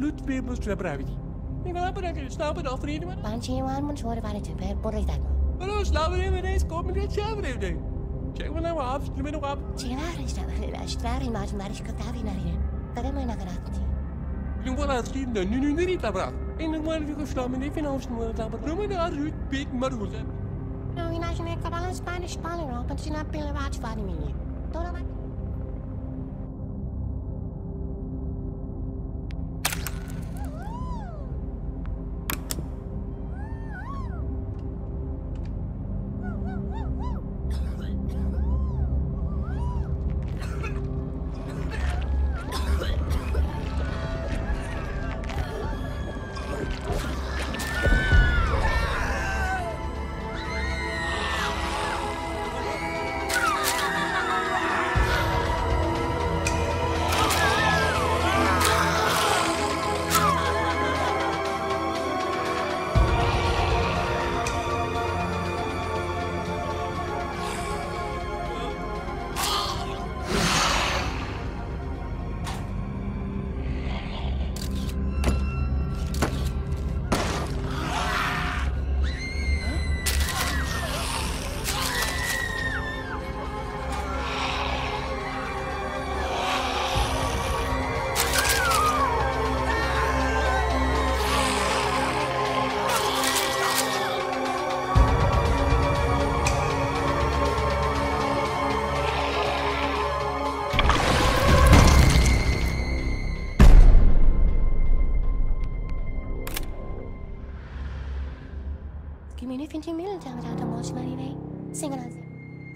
absoluut meer moest gebruiken. Ik wil hebben dat je snapt dat vrienden maar. Want je wil moet worden van het super bordel. Nou? Maar dan slaan we even eens, met dit zelf even doen. Check me nou af, stuur me nou af. Je wil eens in maat maar eens kan daar weer naar hier. Dat is mijn agraat. Nu wil ik zien dat nu nu nu niet abra. En dan wil ik slaan met die financiën moet het abra. Noem me daar nou uit, Piet Marhoes. Nou, je naast je nek kan wel een Spanisch spanning want je naar Pille van die manier. Door dat maar.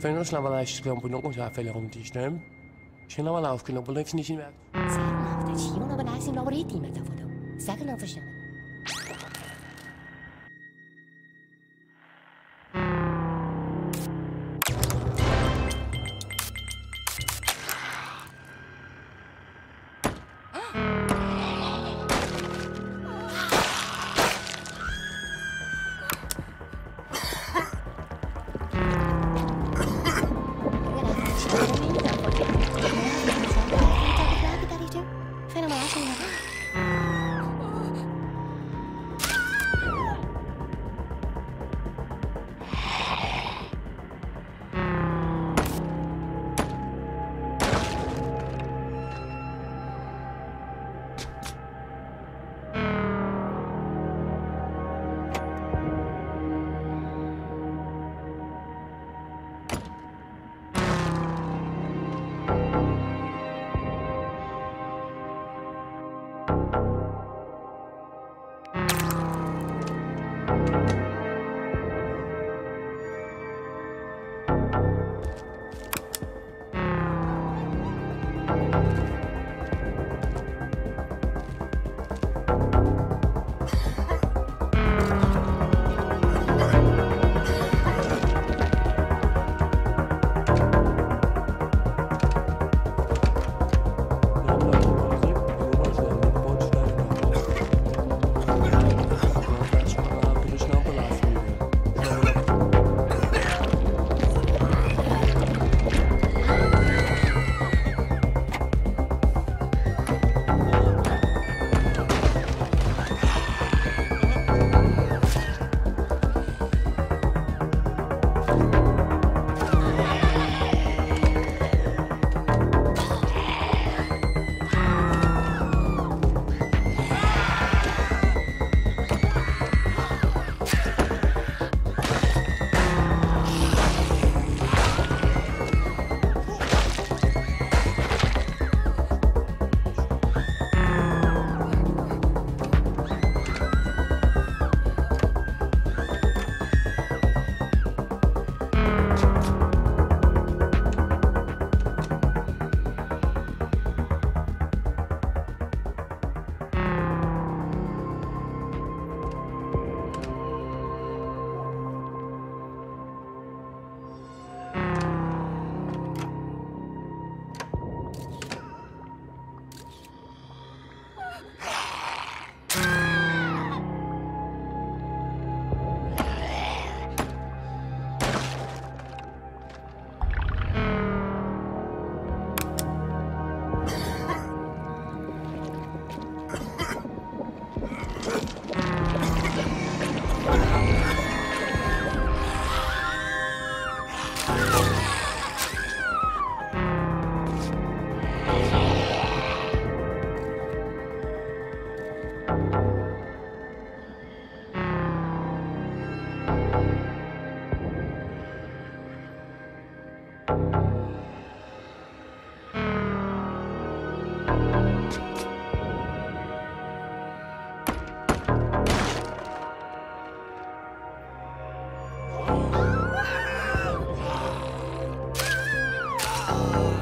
Wenn uns aber leicht glauben, noch unter Fälle rumtisch, ne? Schön aber aufgenommen, aber nichts nicht mehr. Sagen, auf der Schiene, aber nichts in Lauriti mit davon. Sagen auf der Schiene. Ah! cold.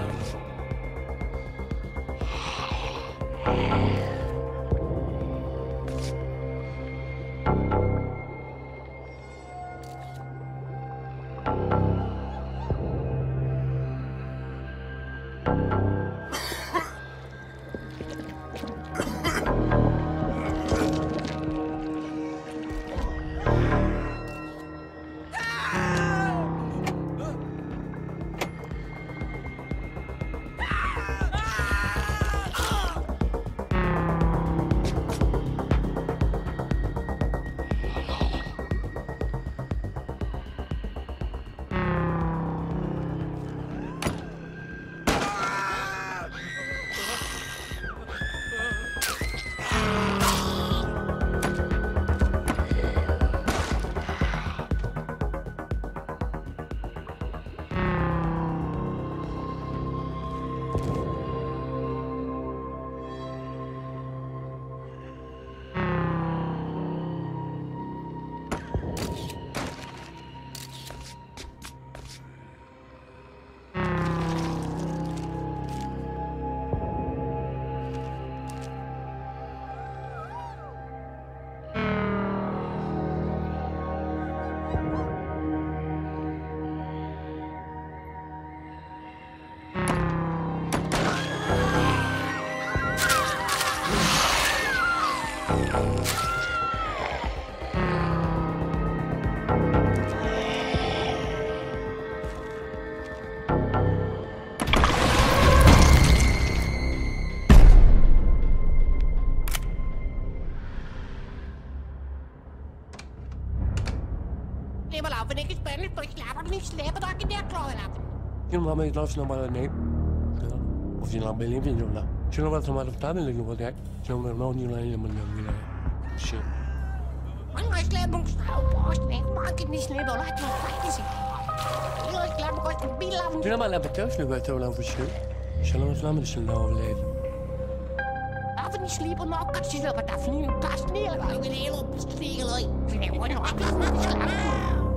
Mamma, ik luister nog maar naar nee. Of je nou beleefd vindt of dat. Sino ba tumataktamin? Ligno ba tiyak? Sino ba naman nila naman ng ginawa? Shit. Ang mga klebong tao po, Snake, bakit ni Snake daw lahat ng practice? Ang mga klebong ko, bilang... Di naman labot ka, Snake, ba ito lang po siya? Siya naman naman siya na overleid. Avond niet sliepen, maar ook kat zitten, maar daar vliegen kast neer. Ik ben heel op het spiegel, hoor. Ik ben gewoon nog aan het